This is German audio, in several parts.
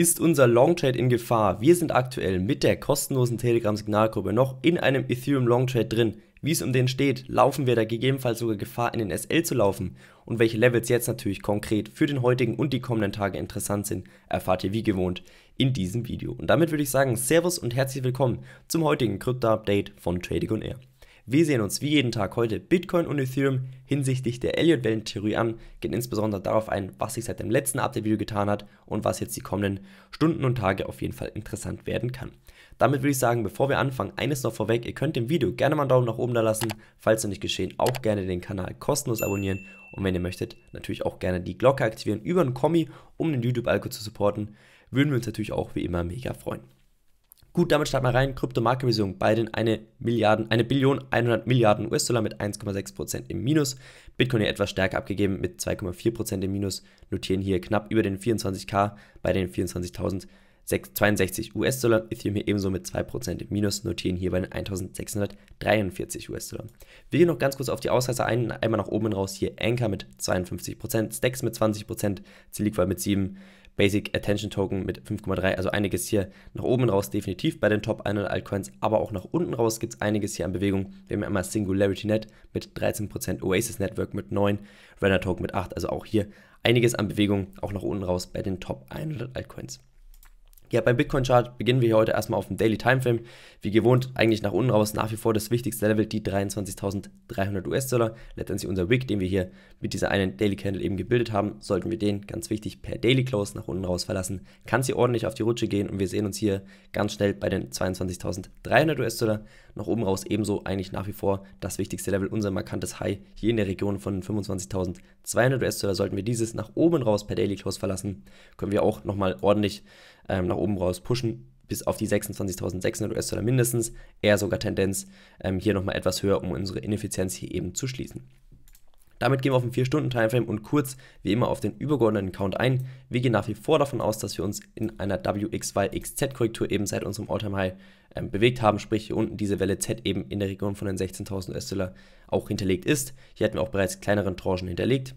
Ist unser Long Trade in Gefahr? Wir sind aktuell mit der kostenlosen Telegram-Signalgruppe noch in einem Ethereum Long Trade drin. Wie es um den steht, laufen wir da gegebenenfalls sogar Gefahr, in den SL zu laufen? Und welche Levels jetzt natürlich konkret für den heutigen und die kommenden Tage interessant sind, erfahrt ihr wie gewohnt in diesem Video. Und damit würde ich sagen, Servus und herzlich willkommen zum heutigen Krypto-Update von Trading on Air. Wir sehen uns wie jeden Tag heute Bitcoin und Ethereum hinsichtlich der Elliott-Wellentheorie an, gehen insbesondere darauf ein, was sich seit dem letzten Update-Video getan hat und was jetzt die kommenden Stunden und Tage auf jeden Fall interessant werden kann. Damit würde ich sagen, bevor wir anfangen, eines noch vorweg, ihr könnt dem Video gerne mal einen Daumen nach oben da lassen, falls noch nicht geschehen, auch gerne den Kanal kostenlos abonnieren. Und wenn ihr möchtet, natürlich auch gerne die Glocke aktivieren über einen Kommi, um den YouTube-Alko zu supporten, würden wir uns natürlich auch wie immer mega freuen. Gut, damit starten wir rein. Kryptomarktbewegung bei den 1 Milliarden, 1 Billion 100 Milliarden US-Dollar mit 1,6% im Minus. Bitcoin hier etwas stärker abgegeben mit 2,4% im Minus. Notieren hier knapp über den 24k bei den 24.062 US-Dollar. Ethereum hier ebenso mit 2% im Minus. Notieren hier bei den 1.643 US-Dollar. Wir gehen noch ganz kurz auf die Ausreißer ein. Einmal nach oben raus. Hier Anchor mit 52%, Stacks mit 20%, Ziliqua mit 7%. Basic Attention Token mit 5,3, also einiges hier nach oben raus definitiv bei den Top 100 Altcoins, aber auch nach unten raus gibt es einiges hier an Bewegung. Wir haben einmal Singularity Net mit 13%, Oasis Network mit 9, Renner Token mit 8, also auch hier einiges an Bewegung, auch nach unten raus bei den Top 100 Altcoins. Ja, beim Bitcoin-Chart beginnen wir hier heute erstmal auf dem Daily Timeframe. Wie gewohnt, eigentlich nach unten raus nach wie vor das wichtigste Level, die 23.300 US-Dollar. Letztendlich unser Wick, den wir hier mit dieser einen Daily Candle eben gebildet haben, sollten wir den ganz wichtig per Daily Close nach unten raus verlassen. Kann sie ordentlich auf die Rutsche gehen und wir sehen uns hier ganz schnell bei den 22.300 US-Dollar. Nach oben raus ebenso eigentlich nach wie vor das wichtigste Level, unser markantes High hier in der Region von 25.200 US-Dollar. Sollten wir dieses nach oben raus per Daily Close verlassen, können wir auch nochmal ordentlich ähm, nach oben raus pushen bis auf die 26.600 US-Dollar mindestens, eher sogar Tendenz ähm, hier nochmal etwas höher, um unsere Ineffizienz hier eben zu schließen. Damit gehen wir auf den 4-Stunden-Timeframe und kurz wie immer auf den übergeordneten Count ein. Wir gehen nach wie vor davon aus, dass wir uns in einer WXY-XZ-Korrektur eben seit unserem All-Time-High ähm, bewegt haben, sprich hier unten diese Welle Z eben in der Region von den 16.000 US-Dollar auch hinterlegt ist. Hier hatten wir auch bereits kleineren Tranchen hinterlegt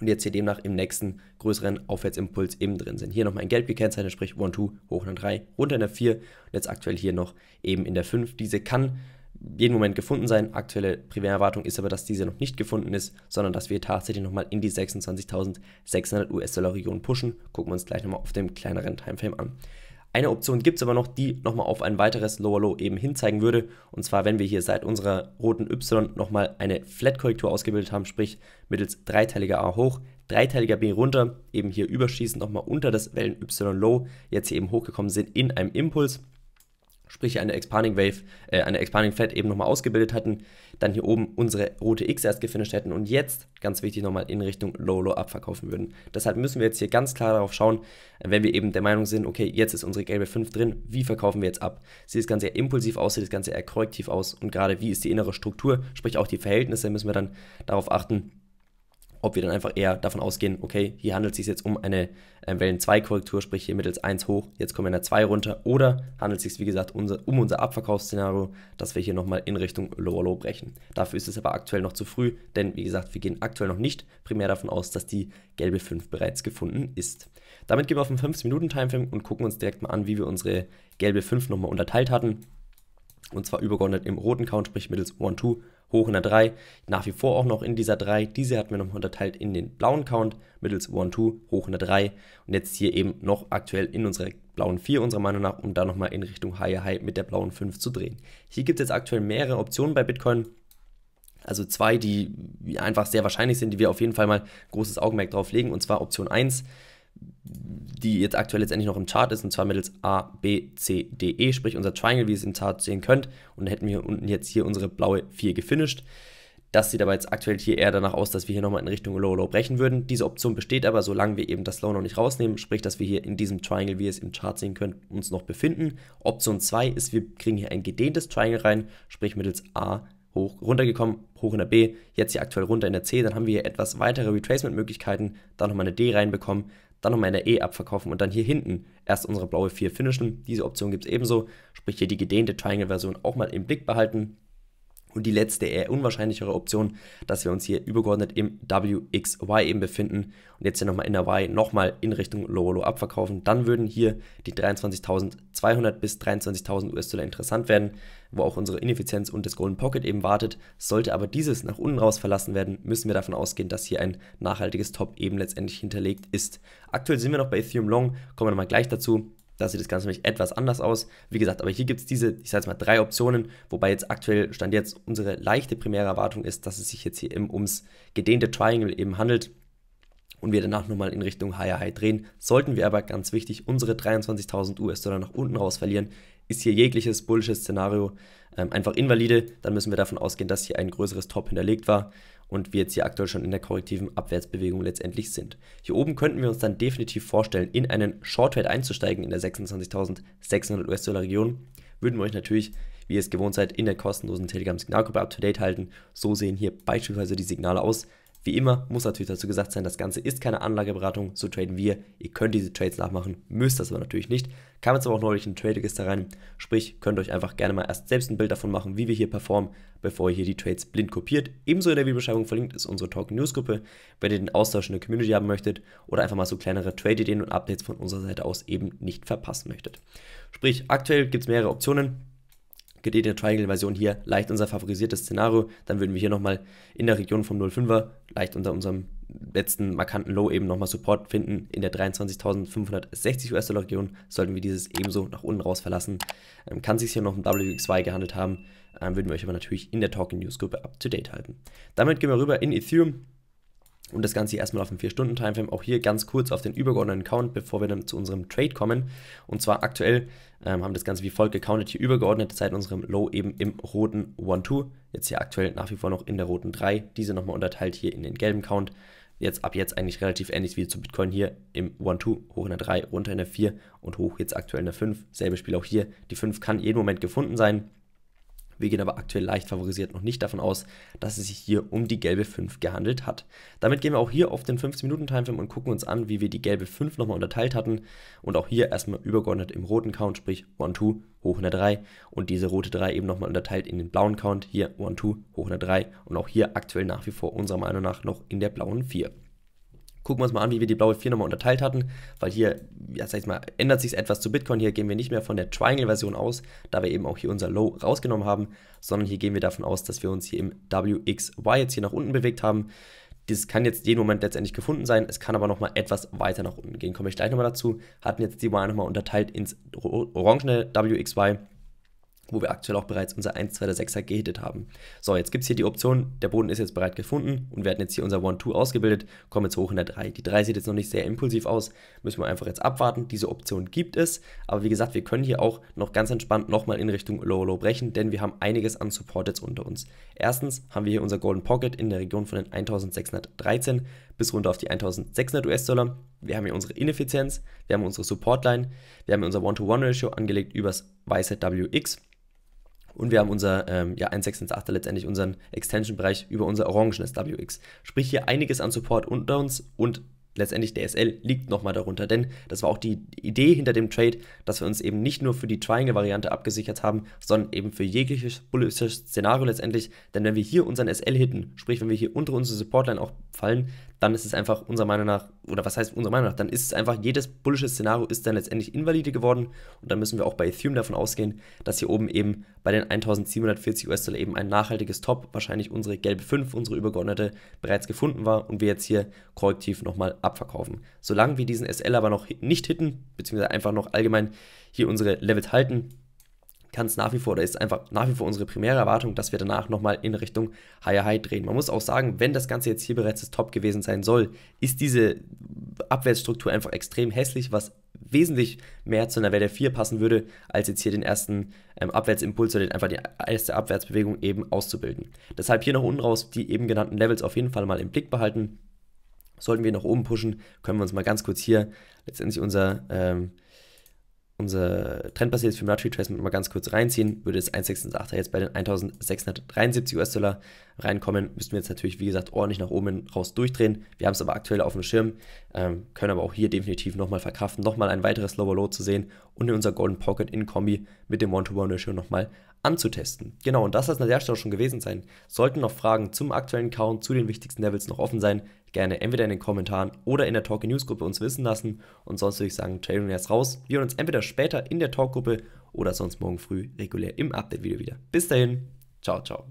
und jetzt hier demnach im nächsten größeren Aufwärtsimpuls eben drin sind. Hier nochmal ein gelb gekennzeichnet, sprich 1, 2, hoch in der 3, runter in der 4 und jetzt aktuell hier noch eben in der 5. Diese kann jeden Moment gefunden sein. Aktuelle Primäterwartung ist aber, dass diese noch nicht gefunden ist, sondern dass wir tatsächlich nochmal in die 26.600 US-Dollar Region pushen. Gucken wir uns gleich nochmal auf dem kleineren Timeframe an. Eine Option gibt es aber noch, die nochmal auf ein weiteres Lower Low eben hinzeigen würde. Und zwar, wenn wir hier seit unserer roten Y nochmal eine Flat-Korrektur ausgebildet haben, sprich mittels dreiteiliger A hoch, dreiteiliger B runter, eben hier überschießend nochmal unter das Wellen Y Low, jetzt hier eben hochgekommen sind in einem Impuls sprich eine Expanding Wave, äh, eine Expanding Flat eben nochmal ausgebildet hatten, dann hier oben unsere rote X erst gefinisht hätten und jetzt, ganz wichtig, nochmal in Richtung Low Low abverkaufen würden. Deshalb müssen wir jetzt hier ganz klar darauf schauen, wenn wir eben der Meinung sind, okay, jetzt ist unsere gelbe 5 drin, wie verkaufen wir jetzt ab? Sieht das Ganze eher impulsiv aus, sieht das Ganze eher korrektiv aus und gerade wie ist die innere Struktur, sprich auch die Verhältnisse, müssen wir dann darauf achten, ob wir dann einfach eher davon ausgehen, okay, hier handelt es sich jetzt um eine äh, Wellen-2-Korrektur, sprich hier mittels 1 hoch, jetzt kommen wir in der 2 runter, oder handelt es sich, wie gesagt, unser, um unser Abverkaufsszenario, dass wir hier nochmal in Richtung Lower Low brechen. Dafür ist es aber aktuell noch zu früh, denn wie gesagt, wir gehen aktuell noch nicht primär davon aus, dass die gelbe 5 bereits gefunden ist. Damit gehen wir auf den 15-Minuten-Timeframe und gucken uns direkt mal an, wie wir unsere gelbe 5 nochmal unterteilt hatten. Und zwar übergeordnet im roten Count, sprich mittels 1, 2 hoch in der 3, nach wie vor auch noch in dieser 3. Diese hatten wir nochmal unterteilt in den blauen Count mittels 1, 2, hoch in der 3 und jetzt hier eben noch aktuell in unserer blauen 4 unserer Meinung nach, um da nochmal in Richtung Higher High mit der blauen 5 zu drehen. Hier gibt es jetzt aktuell mehrere Optionen bei Bitcoin. Also zwei, die einfach sehr wahrscheinlich sind, die wir auf jeden Fall mal großes Augenmerk drauf legen. Und zwar Option 1 die jetzt aktuell letztendlich noch im Chart ist, und zwar mittels A, B, C, D, E, sprich unser Triangle, wie ihr es im Chart sehen könnt. Und dann hätten wir unten jetzt hier unsere blaue 4 gefinisht. Das sieht aber jetzt aktuell hier eher danach aus, dass wir hier nochmal in Richtung Low Low brechen würden. Diese Option besteht aber, solange wir eben das Low noch nicht rausnehmen, sprich, dass wir hier in diesem Triangle, wie ihr es im Chart sehen könnt, uns noch befinden. Option 2 ist, wir kriegen hier ein gedehntes Triangle rein, sprich mittels A hoch, runtergekommen, hoch in der B, jetzt hier aktuell runter in der C, dann haben wir hier etwas weitere Retracement-Möglichkeiten, dann nochmal eine D reinbekommen, dann nochmal in der E abverkaufen und dann hier hinten erst unsere blaue 4 finishen. Diese Option gibt es ebenso, sprich hier die gedehnte Triangle-Version auch mal im Blick behalten. Und die letzte, eher unwahrscheinlichere Option, dass wir uns hier übergeordnet im WXY eben befinden und jetzt hier nochmal in der Y nochmal in Richtung Low Low abverkaufen. Dann würden hier die 23.200 bis 23.000 US-Dollar interessant werden, wo auch unsere Ineffizienz und das Golden Pocket eben wartet. Sollte aber dieses nach unten raus verlassen werden, müssen wir davon ausgehen, dass hier ein nachhaltiges Top eben letztendlich hinterlegt ist. Aktuell sind wir noch bei Ethereum Long, kommen wir nochmal gleich dazu. Da sieht das Ganze nämlich etwas anders aus. Wie gesagt, aber hier gibt es diese, ich sage jetzt mal, drei Optionen, wobei jetzt aktuell Stand jetzt unsere leichte primäre Erwartung ist, dass es sich jetzt hier eben ums gedehnte Triangle eben handelt und wir danach nochmal in Richtung Higher High drehen. Sollten wir aber, ganz wichtig, unsere 23.000 US-Dollar nach unten raus verlieren, ist hier jegliches bullisches Szenario ähm, einfach invalide. Dann müssen wir davon ausgehen, dass hier ein größeres Top hinterlegt war und wir jetzt hier aktuell schon in der korrektiven Abwärtsbewegung letztendlich sind. Hier oben könnten wir uns dann definitiv vorstellen, in einen Short Trade einzusteigen in der 26.600 US-Dollar Region. Würden wir euch natürlich, wie ihr es gewohnt seid, in der kostenlosen Telegram-Signalgruppe up-to-date halten. So sehen hier beispielsweise die Signale aus. Wie immer muss natürlich dazu gesagt sein, das Ganze ist keine Anlageberatung, so traden wir. Ihr könnt diese Trades nachmachen, müsst das aber natürlich nicht. Kam jetzt aber auch neulich ein Trade-Register rein, sprich, könnt euch einfach gerne mal erst selbst ein Bild davon machen, wie wir hier performen, bevor ihr hier die Trades blind kopiert. Ebenso in der Videobeschreibung verlinkt ist unsere Talk News Gruppe, wenn ihr den Austausch in der Community haben möchtet oder einfach mal so kleinere Trade-Ideen und Updates von unserer Seite aus eben nicht verpassen möchtet. Sprich, aktuell gibt es mehrere Optionen gedehnte Triangle-Version hier leicht unser favorisiertes Szenario. Dann würden wir hier nochmal in der Region vom 05er leicht unter unserem letzten markanten Low eben nochmal Support finden. In der 23.560 US-Dollar Region sollten wir dieses ebenso nach unten raus verlassen. Ähm, kann sich hier noch im WX2 gehandelt haben, ähm, würden wir euch aber natürlich in der Talking News Gruppe up to date halten. Damit gehen wir rüber in Ethereum. Und das Ganze erstmal auf dem 4-Stunden-Timeframe. Auch hier ganz kurz auf den übergeordneten Count, bevor wir dann zu unserem Trade kommen. Und zwar aktuell ähm, haben das Ganze wie folgt gecountet. Hier übergeordnet seit unserem Low eben im roten 1-2. Jetzt hier aktuell nach wie vor noch in der roten 3. Diese nochmal unterteilt hier in den gelben Count. Jetzt ab jetzt eigentlich relativ ähnlich wie zu Bitcoin hier im 1-2, hoch in der 3, runter in der 4 und hoch jetzt aktuell in der 5. Selbe Spiel auch hier. Die 5 kann jeden Moment gefunden sein. Wir gehen aber aktuell leicht favorisiert noch nicht davon aus, dass es sich hier um die gelbe 5 gehandelt hat. Damit gehen wir auch hier auf den 15-Minuten-Timeframe und gucken uns an, wie wir die gelbe 5 nochmal unterteilt hatten. Und auch hier erstmal übergeordnet im roten Count, sprich 1, 2, hoch in der 3. Und diese rote 3 eben nochmal unterteilt in den blauen Count, hier 1, 2, hoch in der 3. Und auch hier aktuell nach wie vor unserer Meinung nach noch in der blauen 4. Gucken wir uns mal an, wie wir die blaue 4 nochmal unterteilt hatten, weil hier, ja, sag ich mal, ändert sich etwas zu Bitcoin. Hier gehen wir nicht mehr von der Triangle-Version aus, da wir eben auch hier unser Low rausgenommen haben, sondern hier gehen wir davon aus, dass wir uns hier im WXY jetzt hier nach unten bewegt haben. Das kann jetzt jeden Moment letztendlich gefunden sein, es kann aber nochmal etwas weiter nach unten gehen. Komme ich gleich nochmal dazu. Hatten jetzt die Y nochmal unterteilt ins orangene WXY wo wir aktuell auch bereits unser 1, 2, 6er gehittet haben. So, jetzt gibt es hier die Option, der Boden ist jetzt bereit gefunden und wir hatten jetzt hier unser 1, 2 ausgebildet, kommen jetzt hoch in der 3. Die 3 sieht jetzt noch nicht sehr impulsiv aus, müssen wir einfach jetzt abwarten. Diese Option gibt es, aber wie gesagt, wir können hier auch noch ganz entspannt nochmal in Richtung Low Low brechen, denn wir haben einiges an Support jetzt unter uns. Erstens haben wir hier unser Golden Pocket in der Region von den 1613 bis runter auf die 1600 US-Dollar. Wir haben hier unsere Ineffizienz, wir haben unsere Support-Line, wir haben unser One-to-One-Ratio angelegt übers weiße WX und wir haben unser ähm, ja, 1.6.8 letztendlich unseren Extension-Bereich über unser orangenes WX. Sprich hier einiges an Support unter uns und letztendlich der SL liegt nochmal darunter, denn das war auch die Idee hinter dem Trade, dass wir uns eben nicht nur für die Triangle-Variante abgesichert haben, sondern eben für jegliches bullisches Szenario letztendlich, denn wenn wir hier unseren SL hitten, sprich wenn wir hier unter unsere Supportline auch fallen, dann ist es einfach unserer Meinung nach, oder was heißt unserer Meinung nach, dann ist es einfach, jedes bullische Szenario ist dann letztendlich invalide geworden und dann müssen wir auch bei Ethereum davon ausgehen, dass hier oben eben bei den 1740 US-Dollar eben ein nachhaltiges Top, wahrscheinlich unsere gelbe 5, unsere übergeordnete, bereits gefunden war und wir jetzt hier korrektiv nochmal abverkaufen. Solange wir diesen SL aber noch nicht hitten, beziehungsweise einfach noch allgemein hier unsere Levels halten, kann es nach wie vor, oder ist einfach nach wie vor unsere primäre Erwartung, dass wir danach nochmal in Richtung Higher High drehen. Man muss auch sagen, wenn das Ganze jetzt hier bereits das Top gewesen sein soll, ist diese Abwärtsstruktur einfach extrem hässlich, was wesentlich mehr zu einer Welle 4 passen würde, als jetzt hier den ersten ähm, Abwärtsimpuls oder einfach die erste Abwärtsbewegung eben auszubilden. Deshalb hier nach unten raus die eben genannten Levels auf jeden Fall mal im Blick behalten. Sollten wir nach oben pushen, können wir uns mal ganz kurz hier letztendlich unser ähm, unser trendbasiertes Fibonacci Tracement mal ganz kurz reinziehen, würde das 1,668 jetzt bei den 1673 US-Dollar reinkommen, müssten wir jetzt natürlich, wie gesagt, ordentlich nach oben raus durchdrehen. Wir haben es aber aktuell auf dem Schirm, ähm, können aber auch hier definitiv nochmal verkraften, nochmal ein weiteres Lower Low zu sehen und in unser Golden Pocket in Kombi mit dem One-to-One-Ratio nochmal anzutesten. Genau, und das soll es an der Stelle schon gewesen sein. Sollten noch Fragen zum aktuellen Count, zu den wichtigsten Levels noch offen sein, gerne entweder in den Kommentaren oder in der Talk News Gruppe uns wissen lassen. Und sonst würde ich sagen, Trading jetzt raus. Wir hören uns entweder später in der Talk Gruppe oder sonst morgen früh regulär im Update-Video wieder. Bis dahin, ciao, ciao.